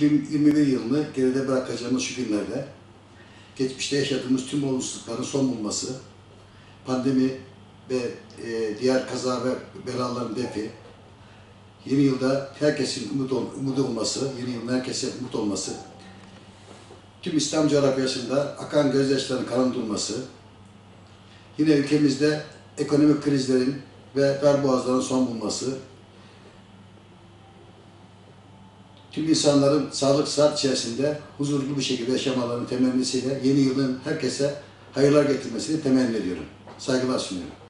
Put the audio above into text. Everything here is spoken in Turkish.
2021 yılını geride bırakacağımız şu günlerde geçmişte yaşadığımız tüm olumsuzlukların son bulması, pandemi ve e, diğer kaza ve belaların defi, yeni yılda herkesin umut ol, umudu olması, yeni yılın herkese umut olması, tüm İslam coğrafyasında akan gözyaşlarının kanın durması, yine ülkemizde ekonomik krizlerin ve darboğazların son bulması, tüm insanların sağlık saat içerisinde huzurlu bir şekilde yaşamalarının temennisiyle yeni yılın herkese hayırlar getirmesini temenni ediyorum. Saygılar sunuyorum.